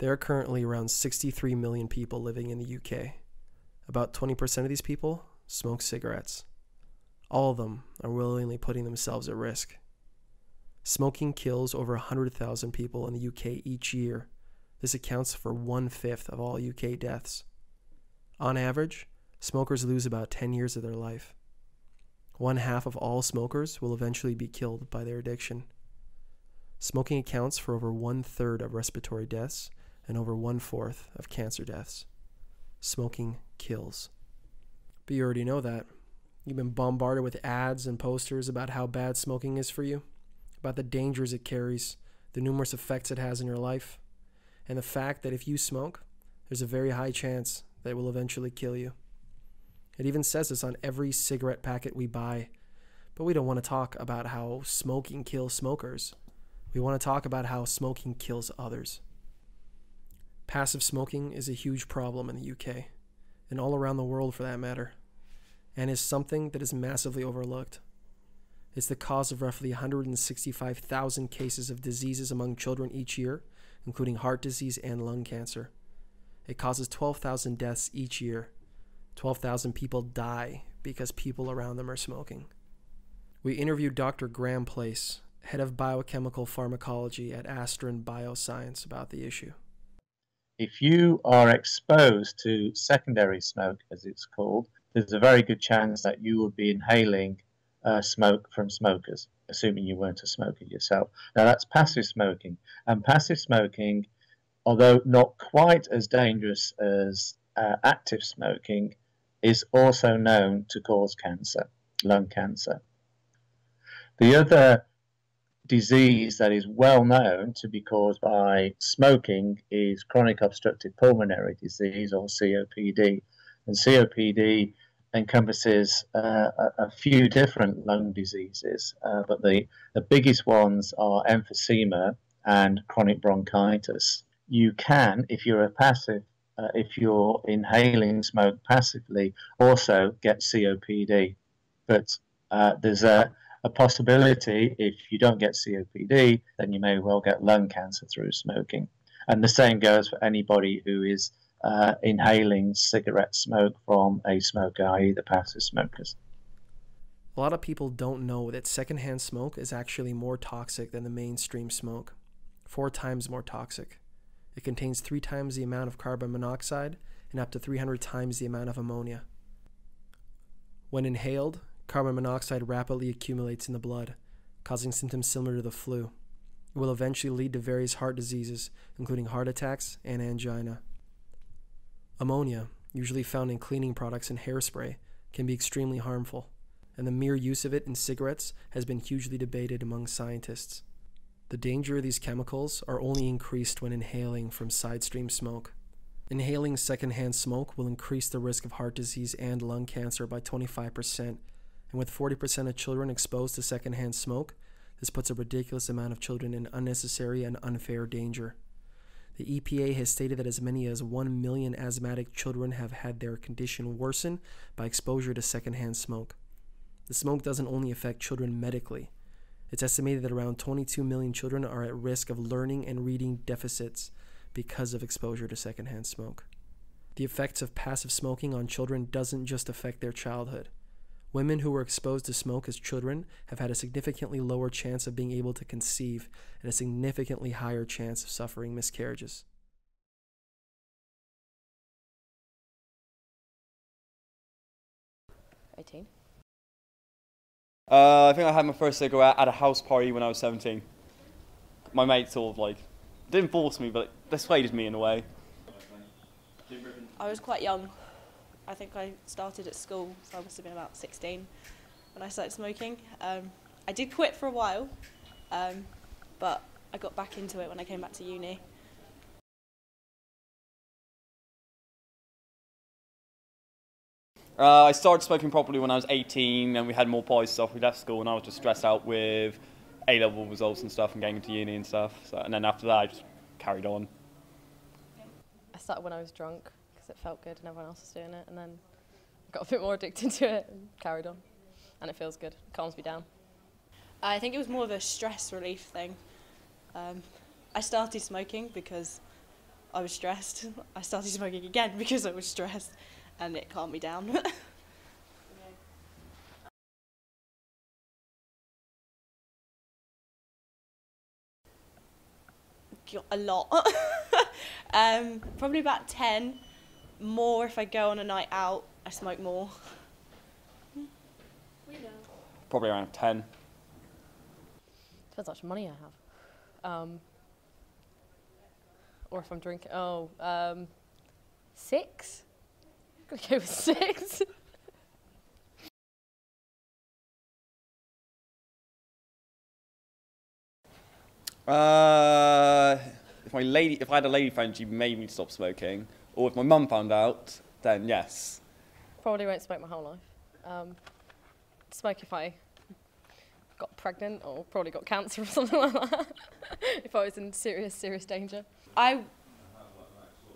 There are currently around 63 million people living in the UK. About 20% of these people smoke cigarettes. All of them are willingly putting themselves at risk. Smoking kills over 100,000 people in the UK each year. This accounts for one fifth of all UK deaths. On average, smokers lose about 10 years of their life. One half of all smokers will eventually be killed by their addiction. Smoking accounts for over one third of respiratory deaths and over one fourth of cancer deaths. Smoking kills. But you already know that. You've been bombarded with ads and posters about how bad smoking is for you, about the dangers it carries, the numerous effects it has in your life, and the fact that if you smoke, there's a very high chance that it will eventually kill you. It even says this on every cigarette packet we buy, but we don't want to talk about how smoking kills smokers. We want to talk about how smoking kills others. Passive smoking is a huge problem in the UK, and all around the world for that matter, and is something that is massively overlooked. It's the cause of roughly 165,000 cases of diseases among children each year, including heart disease and lung cancer. It causes 12,000 deaths each year. 12,000 people die because people around them are smoking. We interviewed Dr. Graham Place, head of biochemical pharmacology at Astron Bioscience, about the issue. If you are exposed to secondary smoke, as it's called, there's a very good chance that you will be inhaling uh, smoke from smokers, assuming you weren't a smoker yourself. Now, that's passive smoking. And passive smoking, although not quite as dangerous as uh, active smoking, is also known to cause cancer, lung cancer. The other disease that is well known to be caused by smoking is chronic obstructive pulmonary disease or COPD. And COPD encompasses uh, a, few different lung diseases, uh, but the, the biggest ones are emphysema and chronic bronchitis. You can, if you're a passive, uh, if you're inhaling smoke passively, also get COPD. But uh, there's a, a possibility if you don't get COPD, then you may well get lung cancer through smoking. And the same goes for anybody who is uh, inhaling cigarette smoke from a smoker, i.e., the passive smokers. A lot of people don't know that secondhand smoke is actually more toxic than the mainstream smoke, four times more toxic. It contains three times the amount of carbon monoxide and up to 300 times the amount of ammonia. When inhaled, carbon monoxide rapidly accumulates in the blood, causing symptoms similar to the flu. It will eventually lead to various heart diseases, including heart attacks and angina. Ammonia, usually found in cleaning products and hairspray, can be extremely harmful, and the mere use of it in cigarettes has been hugely debated among scientists. The danger of these chemicals are only increased when inhaling from side stream smoke. Inhaling secondhand smoke will increase the risk of heart disease and lung cancer by 25%, and with 40% of children exposed to secondhand smoke, this puts a ridiculous amount of children in unnecessary and unfair danger. The EPA has stated that as many as 1 million asthmatic children have had their condition worsen by exposure to secondhand smoke. The smoke doesn't only affect children medically. It's estimated that around 22 million children are at risk of learning and reading deficits because of exposure to secondhand smoke. The effects of passive smoking on children doesn't just affect their childhood. Women who were exposed to smoke as children have had a significantly lower chance of being able to conceive and a significantly higher chance of suffering miscarriages. Eighteen. Uh, I think I had my first cigarette at a house party when I was 17. My mate sort of like didn't force me, but dissuaded me in a way. I was quite young I think I started at school, so I must have been about 16 when I started smoking. Um, I did quit for a while, um, but I got back into it when I came back to uni. Uh, I started smoking properly when I was 18, and we had more parties stuff. We left school, and I was just stressed out with A-level results and stuff, and getting into uni and stuff. So, and then after that, I just carried on. I started when I was drunk it felt good and everyone else was doing it. And then I got a bit more addicted to it and carried on. And it feels good, it calms me down. I think it was more of a stress relief thing. Um, I started smoking because I was stressed. I started smoking again because I was stressed, and it calmed me down. a lot. um, probably about 10. More if I go on a night out, I smoke more. Probably around 10. Depends how much money I have. Um, or if I'm drinking. Oh, um, six? I'm gonna go with six. Uh, if my lady, if I had a lady friend, she made me stop smoking, or if my mum found out, then yes. Probably won't smoke my whole life. Um, smoke if I got pregnant or probably got cancer or something like that. if I was in serious, serious danger. I,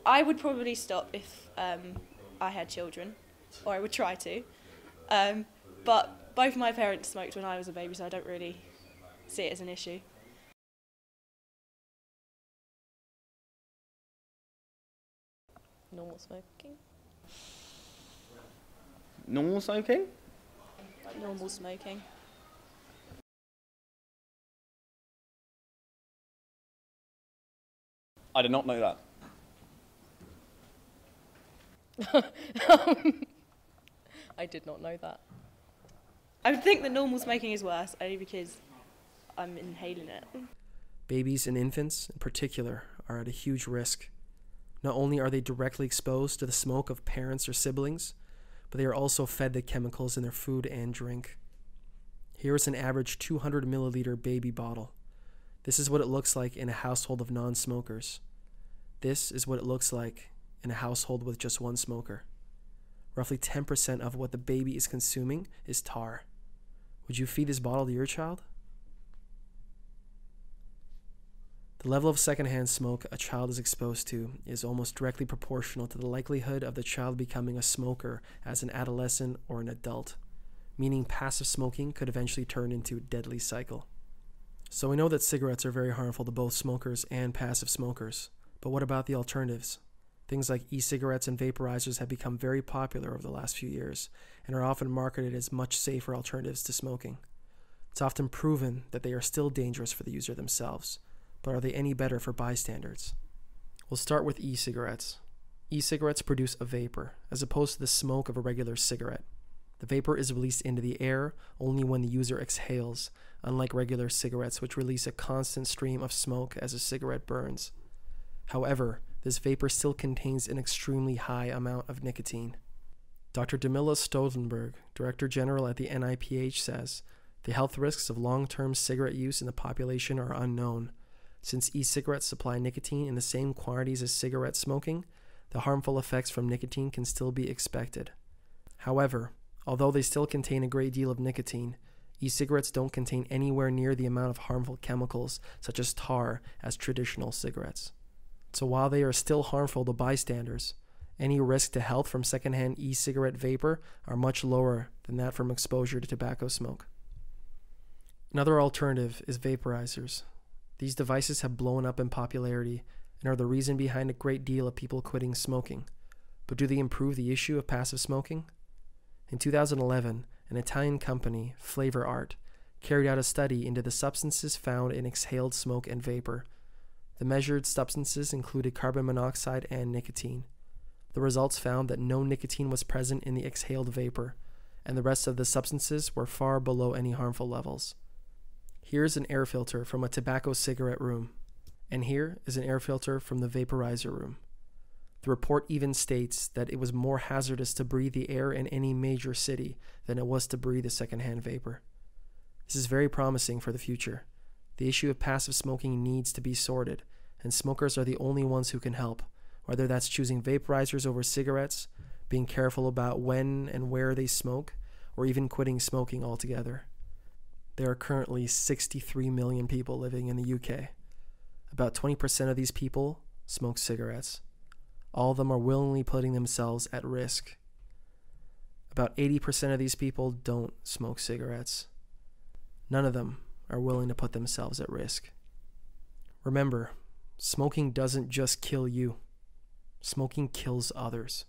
I would probably stop if um, I had children, or I would try to. Um, but both my parents smoked when I was a baby, so I don't really see it as an issue. Normal smoking. Normal smoking? Normal smoking. I did not know that. I did not know that. I would think that normal smoking is worse, only because I'm inhaling it. Babies and infants, in particular, are at a huge risk. Not only are they directly exposed to the smoke of parents or siblings, but they are also fed the chemicals in their food and drink. Here is an average 200 milliliter baby bottle. This is what it looks like in a household of non smokers. This is what it looks like in a household with just one smoker. Roughly 10% of what the baby is consuming is tar. Would you feed this bottle to your child? The level of secondhand smoke a child is exposed to is almost directly proportional to the likelihood of the child becoming a smoker as an adolescent or an adult, meaning passive smoking could eventually turn into a deadly cycle. So we know that cigarettes are very harmful to both smokers and passive smokers, but what about the alternatives? Things like e cigarettes and vaporizers have become very popular over the last few years and are often marketed as much safer alternatives to smoking. It's often proven that they are still dangerous for the user themselves, but are they any better for bystanders? We'll start with e cigarettes. E cigarettes produce a vapor, as opposed to the smoke of a regular cigarette. The vapor is released into the air only when the user exhales, unlike regular cigarettes, which release a constant stream of smoke as a cigarette burns. However, this vapor still contains an extremely high amount of nicotine. Dr. Camilla Stoltenberg, Director General at the NIPH, says the health risks of long term cigarette use in the population are unknown. Since e cigarettes supply nicotine in the same quantities as cigarette smoking, the harmful effects from nicotine can still be expected. However, although they still contain a great deal of nicotine, e cigarettes don't contain anywhere near the amount of harmful chemicals, such as tar, as traditional cigarettes. So while they are still harmful to bystanders, any risk to health from secondhand e cigarette vapor are much lower than that from exposure to tobacco smoke. Another alternative is vaporizers. These devices have blown up in popularity and are the reason behind a great deal of people quitting smoking. But do they improve the issue of passive smoking? In 2011, an Italian company, FlavourArt, carried out a study into the substances found in exhaled smoke and vapor. The measured substances included carbon monoxide and nicotine. The results found that no nicotine was present in the exhaled vapor, and the rest of the substances were far below any harmful levels. Here's an air filter from a tobacco cigarette room, and here is an air filter from the vaporizer room. The report even states that it was more hazardous to breathe the air in any major city than it was to breathe the secondhand vapor. This is very promising for the future. The issue of passive smoking needs to be sorted, and smokers are the only ones who can help, whether that's choosing vaporizers over cigarettes, being careful about when and where they smoke, or even quitting smoking altogether. There are currently 63 million people living in the UK. About 20% of these people smoke cigarettes. All of them are willingly putting themselves at risk. About 80% of these people don't smoke cigarettes. None of them are willing to put themselves at risk. Remember, smoking doesn't just kill you, Smoking kills others.